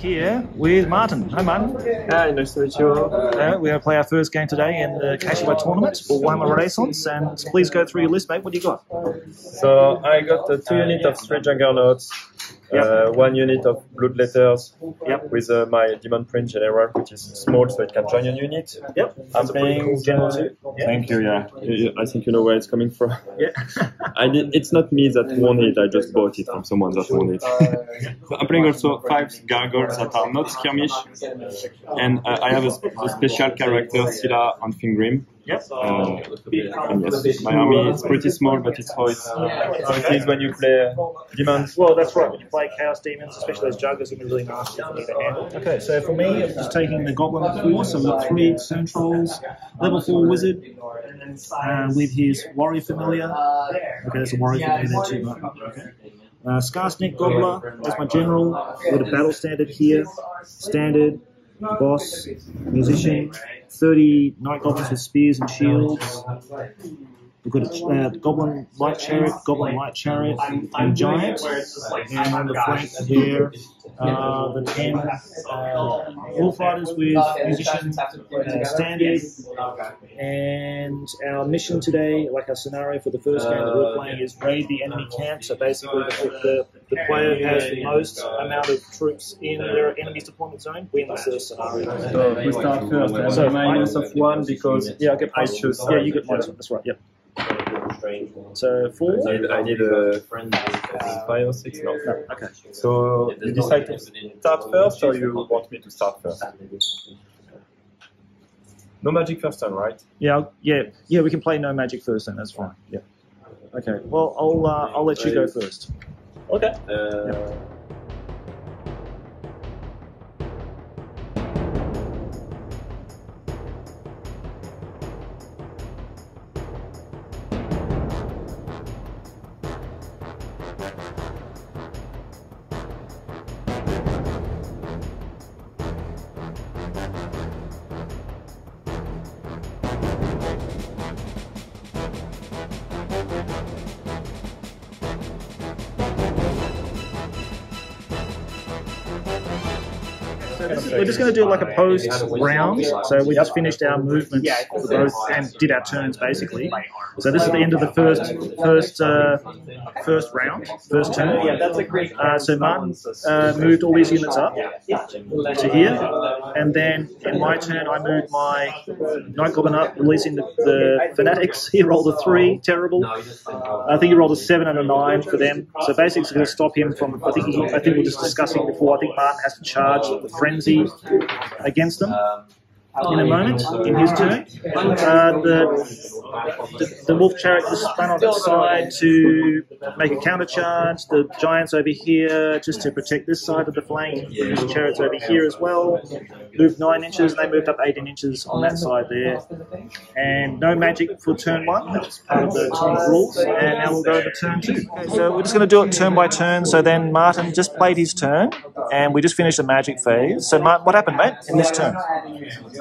here with Martin. Hi, Martin. Hi, nice to meet you. Uh, we're going to play our first game today in the Kashiwa tournament for Warhammer Renaissance. And please go through your list, mate. What do you got? So I got uh, two units of three juggernauts, uh, one unit of bloodletters Yep. with uh, my demon prince general, which is small, so it can join a unit. Yep. I'm playing. uh, Thank you. Yeah, You- you- I think you know where it's coming from. Yeah. I did, it's not me that won it. I just bought it from someone that won it. So I'm playing also five gargoyles that are not skirmish, and uh, I have a, a special character, Scyla Anfingrimm. Yep. Uh, and yes, my army is pretty small, but it's how, it's, how it is when you play demons. Well, that's right. When you play Chaos Demons, especially those Juggers, can be really nasty for me to handle. Okay, so for me, I'm just taking the Goblin Force. So we've got three Turn Trolls, level 4 Wizard uh, with his Warrior Familiar. Okay, there's a Warrior Familiar there too. right? Okay. Uh, Skarsnik Gobbla as my general with a battle standard here. Standard, boss, musician, 30 Night Goblins with spears and shields. We've got a uh, Goblin Light Chariot, Goblin Light Chariot, and Giant. And on the flank there, uh, the 10 uh, Wolf Riders with Musician uh, Standard. And our mission today, like our scenario for the first game that we're playing, is raid the enemy camp. So basically, the, the, the player who has the most amount of troops in their enemy's deployment zone wins the scenario. So we start first. So- minus of one because Yeah, I get I choose. Yeah, you get minus one. That's right. Yep. So four. I need, I need a five or six. No. Okay. So you decide to start first, or you want me to start first? No magic first turn, right? Yeah, yeah, yeah. We can play no magic first, then that's fine. Yeah. Okay. Well, I'll uh, I'll let you go first. Okay. Uh, So we're just going to do like a post round. So we just finished our movements for both and did our turns basically. So this is the end of the first first uh, first round, first turn. Yeah, that's a great. Uh, so Martin uh, moved all these units up to here, and then in my turn I moved my Night Goblin up, releasing the, the Fanatics. He rolled a three, terrible. I think he rolled a seven and a nine for them. So basically, it's going to stop him from. I think he, I think we were just discussing before. I think Martin has to charge the frenzy against them in a moment in his turn. Uh, the, the the wolf chariot just spun on its side to make a counter charge. The giants over here just to protect this side of the flank. The chariots over here as well. Moved nine inches. They moved up 18 inches on that side there. And no magic for turn one. That's part of the tournament rules. And now we'll go to turn two. So we're just going to do it turn by turn. So then Martin just played his turn, and we just finished the magic phase. So Martin, what happened, mate, in this turn?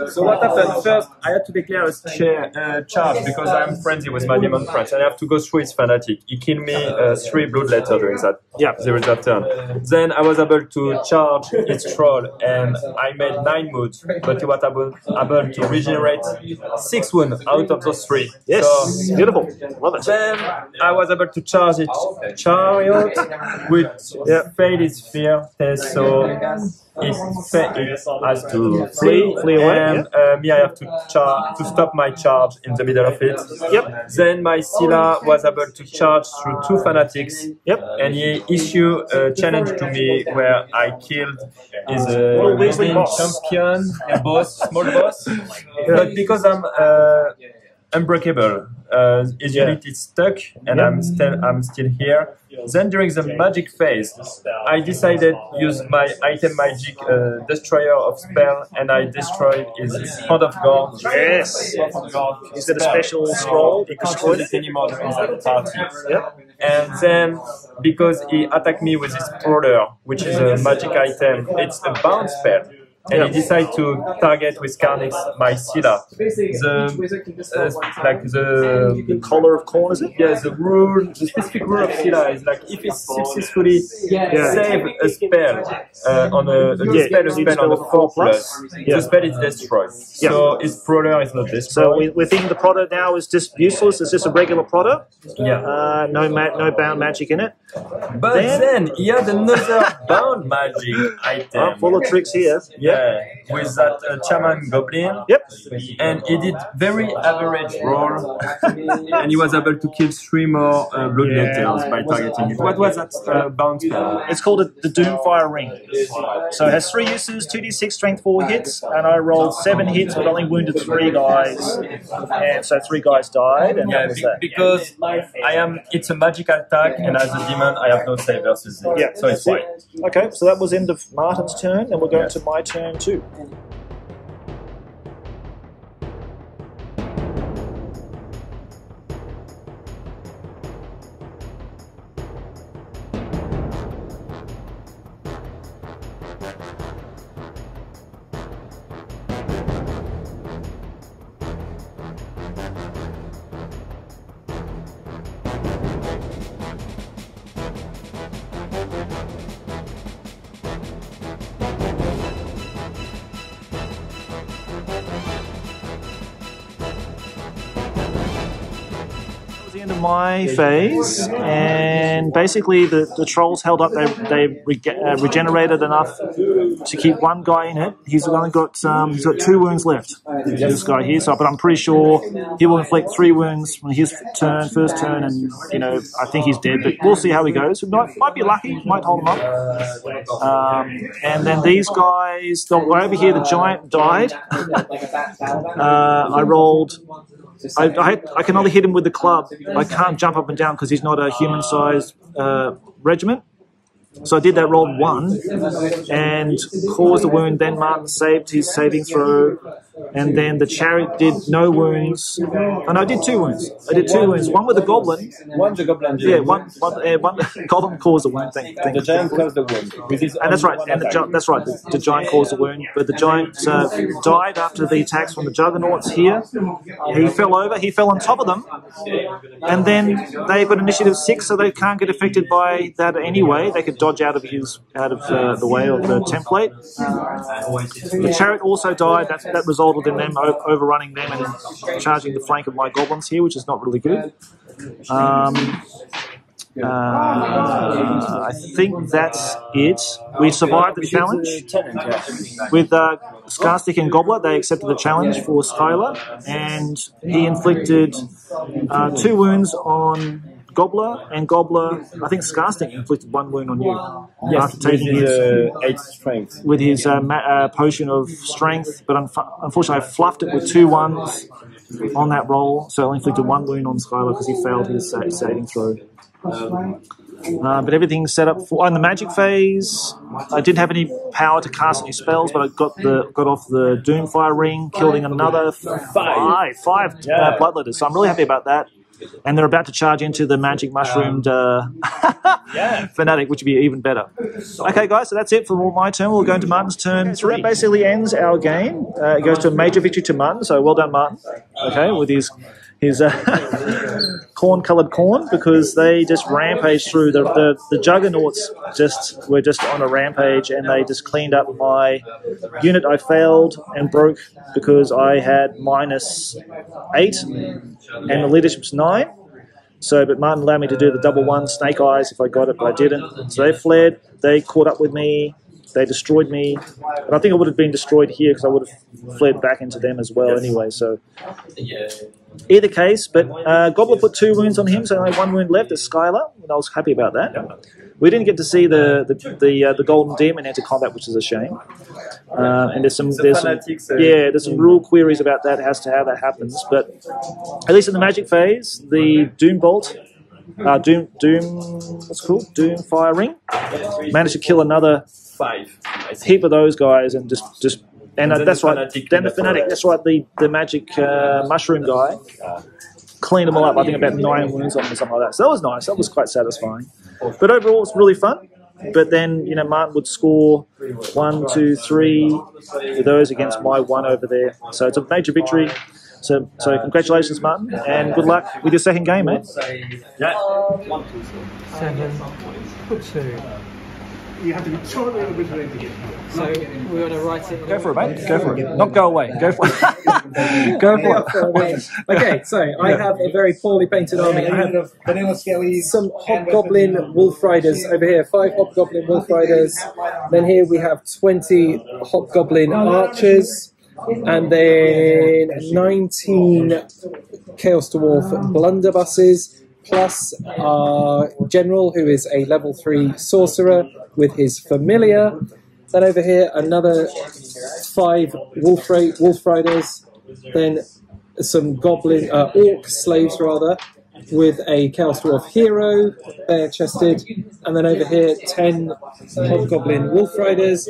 So what happened? First, I had to declare a cha- uh, charge because I'm frenzy with my demon friends, and I have to go through his fanatic. He killed me uh, three bloodletter during that. Yeah. there is that turn. Then I was able to charge his troll, and I made nine moods, but he was able, able to regenerate six wounds out of those three. Yes, So, beautiful. Love it. then I was able to charge it chariot, which failed its fear test, so it, fa- it has to flee, Flee away, and uh, me I have to char- to stop my charge in the middle of it. Yep. Then my Scyla was able to charge through two fanatics, Yep. and he issued a challenge to me where I killed his uh, Little Weasley main boss. champion, a boss, small boss. But because I'm uh, unbreakable, uh, his Yeah. unit is stuck, and I'm still I'm still here. Then during the magic phase, I decided to use my item magic uh, destroyer of spell, and I destroyed his Hand of Gork. Yes. Is that a special scroll? He can't use it anymore during that party. And then, because he attacked me with his Prowler, which is a magic item, it's a bounce spell. And he decided to target with Carnix my Scyla. The uh, like the Collar of Khorne, is it? yeah the rule the specific rule of Scyla is like if it successfully Yeah. save a spell uh, on a, a Yeah, dispel a spell on a four plus. plus, Yeah. the spell is destroyed. Yeah. So his brawler is not destroyed. So we, we're thinking the product now is just useless. It's just a regular product. yeah. Uh, no ma- no bound magic in it. But Then- then, he had another bound magic item. I'm full of tricks here. Yeah, with that uh, Chaman Goblin. Yep. And he did very average roll, and he was able to kill three more uh, Blood Yeah. By targeting it. What was that uh, bound spell? It's called a, the Doomfire Ring. So it has three uses, 2d6 strength, four hits, and I rolled seven hits but only wounded three guys. And so three guys died, and Yeah, be- because I am. It's a magic attack, and as a demon, I have no save versus it. Yeah, so it's fine. it. Okay, so that was end of Martin's turn, and we're going to my turn too. That was the end of my phase, and basically the, the trolls held up. They they uh, regenerated enough to keep one guy in it. He's only got um, he's got two wounds left. This guy here, so but I'm pretty sure he will inflict three wounds on his turn, first turn, and you know I think he's dead. But we'll see how he goes. Might, might be lucky, might hold him up. Um, and then these guys, the, over here, the giant died. uh, I rolled. I, I, I can only hit him with the club. I can't jump up and down because he's not a human-sized uh, regiment. So I did that roll one and caused a wound. Then Martin saved his saving throw, and then the chariot did no wounds. Oh no, I did two wounds. I did two wounds. One with the goblin. One the goblin. Yeah, one one, uh, one goblin caused a wound. Thank, thank The giant caused the wound. And that's right. And the, gi- that's right. The, the giant caused the wound, but the giant uh, died after the attacks from the juggernauts here. He fell over. He fell on top of them, and then they've got initiative six, so they can't get affected by that anyway. They could dodge out of his out of uh, the way of the template. The chariot also died. That that resulted in them overrunning them and charging the flank of my goblins here, which is not really good. Um, uh, I think that's it. We survived the challenge with uh, Skarsnik and Gobbla. They accepted the challenge for Scyla, and he inflicted uh, two wounds on Gobbla and Gobbla. I think Skarsnik inflicted one wound on you after with taking his his uh, eight strength. with his uh, ma- uh, potion of strength, but unf- unfortunately, I fluffed it with two ones on that roll, so I only inflicted one wound on Scyla because he failed his sa- saving throw. Uh, but everything's set up for. On the magic phase, I didn't have any power to cast any spells, but I got the got off the Doomfire ring, killing another five five uh, bloodletters. So I'm really happy about that. And they're about to charge into the magic mushroomed uh, fanatic, which would be even better. Okay, guys, so that's it for my turn. We'll go into Martin's turn. So that basically ends our game. Uh, it goes to a major victory to Martin. So well done, Martin. Okay, with his his uh, corn-coloured corn because they just rampaged through the, the the juggernauts. Just were just on a rampage and they just cleaned up my unit. I failed and broke because I had minus eight and the leadership's nine. So, but Martin allowed me to do the double one snake eyes if I got it, but I didn't. So they fled. They caught up with me. They destroyed me, and I think I would have been destroyed here because I would have fled back into them as well anyway. So, either case, but uh, Gobbla put two wounds on him, so only one wound left. It's Scyla, and I was happy about that. We didn't get to see the the the, uh, the golden demon enter combat, which is a shame. Uh, and there's some there's some, yeah there's some rule queries about that as to how that happens, but at least in the magic phase, the Doom Bolt, uh, Doom Doom what's it called Doom Fire Ring, managed to kill another Five. Heap of those guys and just just and, uh, then that's the right. fanatic Then the fanatic. That's right. The the magic uh, mushroom guy cleaned them all up. I think about nine wounds on them or something like that. So that was nice. That was quite satisfying. But overall, it's really fun. But then you know Martin would score one, two, three with those against my one over there. So it's a major victory. So, so congratulations, Martin, and good luck with your second game, mate. Seven, two. You have to be totally original to get So we're going to write it. Go for it, mate. Go for it. Not go away. Go for it. go for it. okay, so I have a very poorly painted army. I have some Hobgoblin Wolf Riders over here, five Hobgoblin Wolf Riders. Then here we have 20 Hobgoblin Archers, and then 19 Chaos Dwarf Blunderbusses, plus our General, who is a level 3 Sorcerer with his Familiar. Then over here, another five Wolf, Ra- Wolf Riders. Then some Goblin, uh, Orc slaves rather, with a Chaos Dwarf hero, bare chested, and then over here, 10 Hobgoblin Wolf Riders,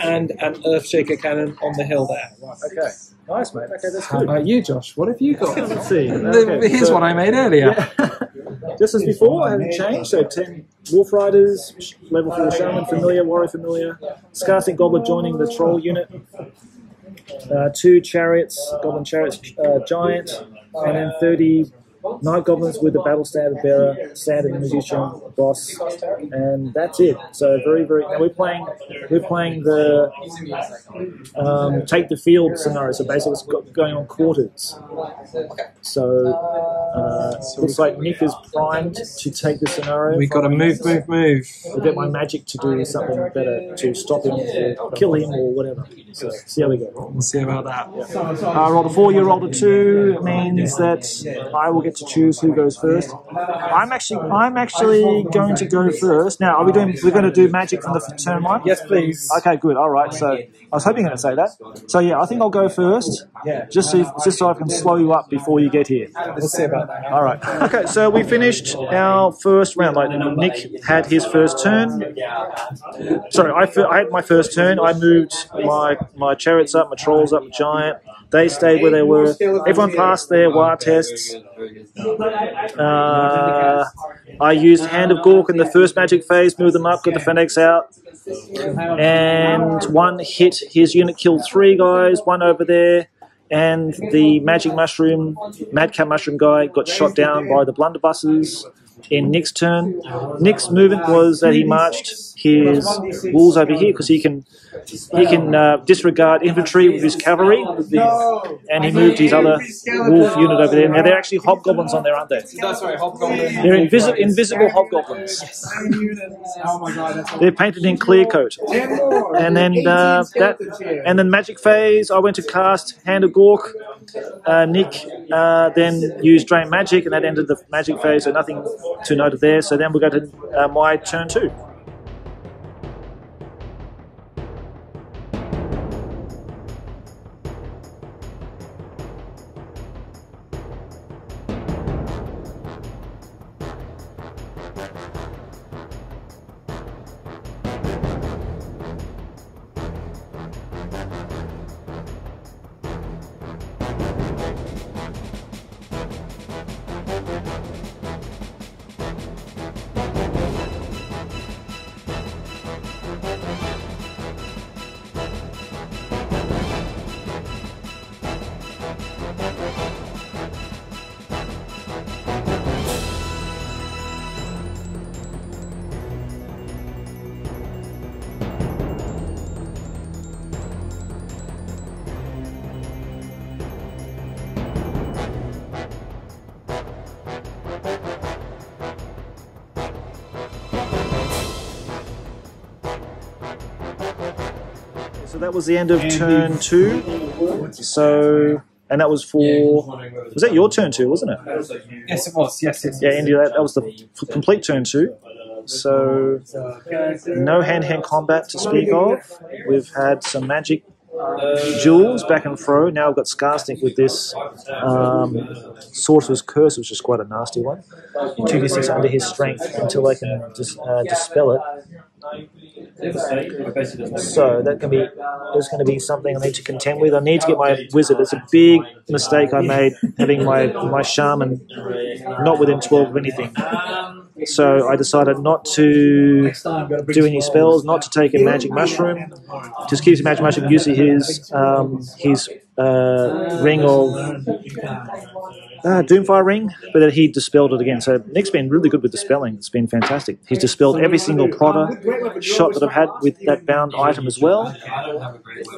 and an Earthshaker cannon on the hill there. Okay. Nice, mate. Okay, that's How good. about you, Josh? What have you got? Let's see. The- Okay, Here's so- what I made earlier. Just as before, I haven't changed. So 10 Wolf Riders, level 4 Shaman Familiar, Warrior Familiar, Skarsnik Goblin joining the Troll unit, uh, 2 Chariots, Goblin Chariots uh, Giant, and then 30 Night Goblins with the Battle Standard Bearer, Standard Musician, Boss, and that's it. So very, very. Now we're playing, we're playing the um, take the field scenario. So basically, it's going on quarters. So uh, looks like Nick is primed to take the scenario. We've got to move, move, move. I'll get my magic to do something better to stop him or kill him or whatever. So see how we go. We'll see about that. Uh, roll a four, you rolled a two. Means that I will get to choose who goes first. I'm actually, I'm actually going to go first. Now, are we doing? We're going to do magic from the f- turn one. Yes, please. Okay, good. All right. So I was hoping you were going to say that. So yeah, I think I'll go first. Yeah. Just so, just so I can slow you up before you get here. We'll see about that. All right. Okay, so we finished our first round. Like Nick had his first turn. Sorry, I, I had my first turn. I moved my my chariots up, my trolls up, my giant. They stayed where they were. Everyone passed their wire tests. Uh, I used Hand of Gork in the first magic phase, moved them up, got the Fenix out. And one hit his unit, killed three guys, one over there. And the magic mushroom, madcap mushroom guy, got shot down by the blunderbusses in Nick's turn. Nick's movement was that he marched his wolves over here because he can he can uh, disregard infantry with his cavalry, with and he moved his other wolf unit over there. Now they're actually hobgoblins on there, aren't they? That's right, Hobgoblin. They're invisi- invisible hobgoblins. Oh my god, They're painted in clear coat. And then uh, that, and then magic phase. I went to cast Hand of Gork. Uh, Nick uh, then used Drain Magic, and that ended the magic phase. So nothing to note there. So then we go to uh, my turn two. So that was the end of turn two. So, and that was for. Was that your turn two, wasn't it? Yes, it was. Yes, yes. Yeah, India, that, that was the f- complete turn two. So, no hand to hand combat to speak of. We've had some magic duels back and fro. Now I've got Skarsnik with this um, Sorcerer's Curse, which is quite a nasty one. 2d6 under his strength until I can dis- uh, dispel it. So that can be there's going to be something I need to contend with. I need to get my wizard. It's a big mistake I made having my my shaman not within twelve of anything. So I decided not to do any spells, not to take a magic mushroom. Just keeps magic mushroom, uses his um, his uh, ring of uh, Doomfire ring, but then he dispelled it again. So Nick's been really good with dispelling. It's been fantastic. He's dispelled every single Protter shot that I've had with that bound item as well.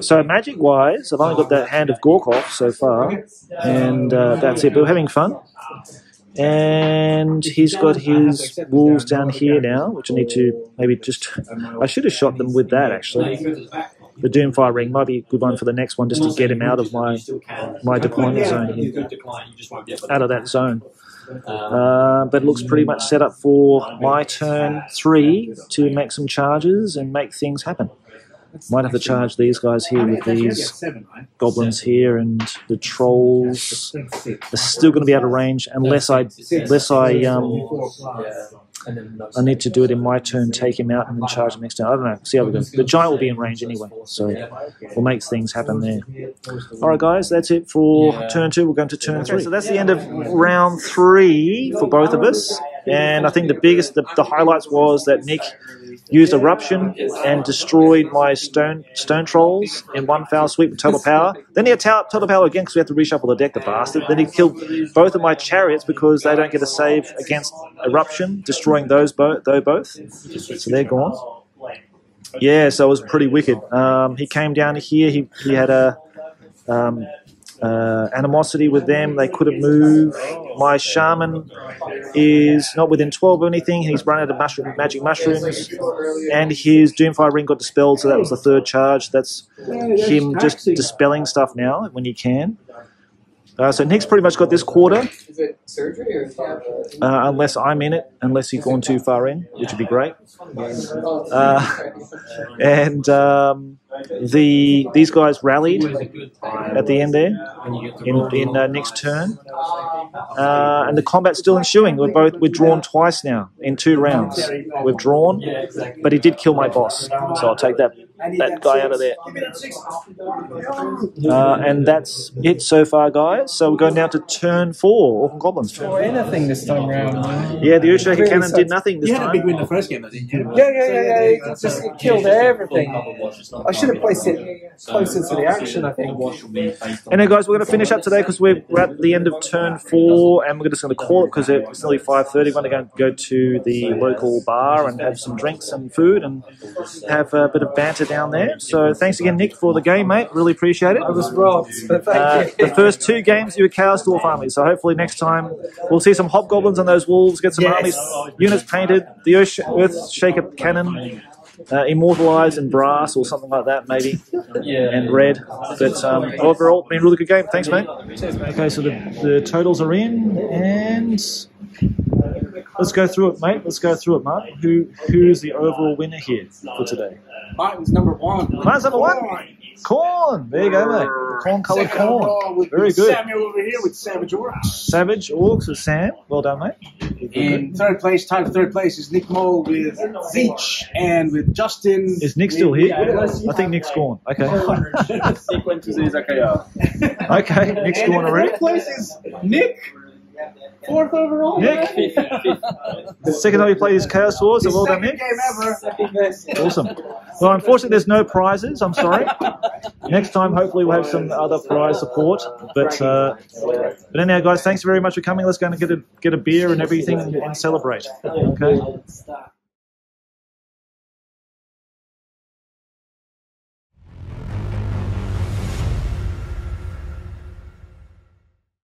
So magic wise, I've only got that hand of Gorkov so far, and uh, that's it. But we're having fun. And he's got his wolves down here now, which I need to maybe just. I should have shot them with that actually. The Doomfire ring might be a good one for the next one, just to get him out of my my deployment zone here, out of that zone. Uh, but it looks pretty much set up for my turn three to make some charges and make things happen. Might have to charge these guys here with these goblins here and the trolls are still going to be out of range unless I unless I um I need to do it in my turn, take him out, and then charge him next turn. I don't know. See how we go. The giant will be in range anyway, so we'll make things happen there. All right, guys, that's it for turn two. We're going to turn three. So that's the end of round three for both of us. And I think the biggest, the, the highlights was that Nick used eruption and destroyed my stone stone trolls in one foul sweep with total power. Then he had ta- total power again because we had to reshuffle the deck, the bastard. Then he killed both of my chariots because they don't get a save against eruption, destroying those both. Though both, so they're gone. Yeah, so it was pretty wicked. Um, he came down here. He he had a. Um, uh, animosity with them. They couldn't move. My shaman is not within 12 or anything. He's run out of mushroom, magic mushrooms. And his Doomfire ring got dispelled, so that was the third charge. That's him just dispelling stuff now when he can. Uh, so Nick's pretty much got this quarter, Is it surgery or uh, unless I'm in it, unless he's gone too far in, which would be great. Uh, and um, the these guys rallied at the end there in, in uh, Nick's turn, uh, and the combat's still ensuing. We're both we're drawn twice now in two rounds. We've drawn, but he did kill my boss, so I'll take that that guy out of there. Uh, and that's it so far, guys. So we're going now to turn four, Orc and Goblins. or anything this time round? Yeah, the Earthshaker Really Cannon sucks. did nothing this You had a big win the first game, though, didn't you? Yeah, yeah, yeah, yeah. It just it killed everything. I should have placed it closer to the action. I think. Anyway, guys, we're going to finish up today because we're we're at the end of turn four, and we're just going to call it because it's nearly five thirty. We're going to go to the local bar and have some drinks and food and have a bit of banter down there. So, thanks again, Nick, for the game, mate. Really appreciate it. I was robbed, but thank Uh, you. the first two games you were Chaos Dwarf armies, so hopefully next time we'll see some hobgoblins on those wolves, get some Yes. armies units painted, the Earth, Earth Shaker cannon uh, immortalized in brass or something like that, maybe, and red. But um, overall, been a really good game. Thanks, mate. Okay, so the, the totals are in, and let's go through it, mate. Let's go through it, Mark. Who who's the overall winner here for today? Martin's number one. Mine's number one. Corn. There you go, mate. Corn coloured corn. with Very good. Samuel over here with Savage Orcs. Savage Orcs with Sam. Well done, mate. Good, good, In third place, tied for third place, is Nick Mole with Zeech and with Justin. Is Nick still here? I think Nick's gone. Okay. Sequence to Izakaya. Okay, Nick's gone already. Third place is Nick. Fourth overall. Nick. The second time we played is Chaos Dwarfs, so well done, Nick. game ever. Awesome. Well, unfortunately, there's no prizes. I'm sorry. Next time, hopefully, we'll have some other prize support. But uh, but anyhow, guys, thanks very much for coming. Let's go and get a get a beer and everything and, and celebrate. Okay.